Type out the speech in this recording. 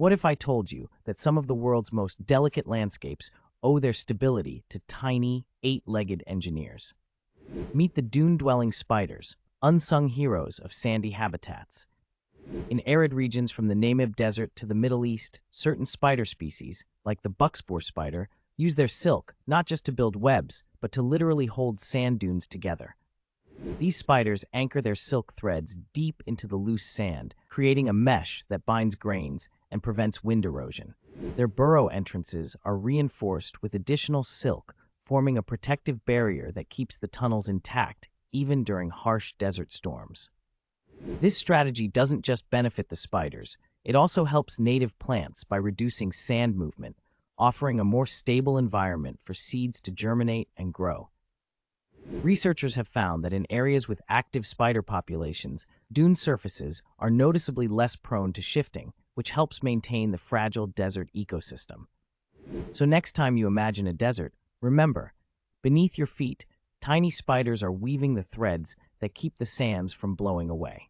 What if I told you that some of the world's most delicate landscapes owe their stability to tiny, eight-legged engineers? Meet the dune-dwelling spiders, unsung heroes of sandy habitats. In arid regions from the Namib Desert to the Middle East, certain spider species, like the buckspoor spider, use their silk not just to build webs, but to literally hold sand dunes together. These spiders anchor their silk threads deep into the loose sand, creating a mesh that binds grains and prevents wind erosion. Their burrow entrances are reinforced with additional silk, forming a protective barrier that keeps the tunnels intact even during harsh desert storms. This strategy doesn't just benefit the spiders, it also helps native plants by reducing sand movement, offering a more stable environment for seeds to germinate and grow. Researchers have found that in areas with active spider populations, dune surfaces are noticeably less prone to shifting, which helps maintain the fragile desert ecosystem. So next time you imagine a desert, remember, beneath your feet, tiny spiders are weaving the threads that keep the sands from blowing away.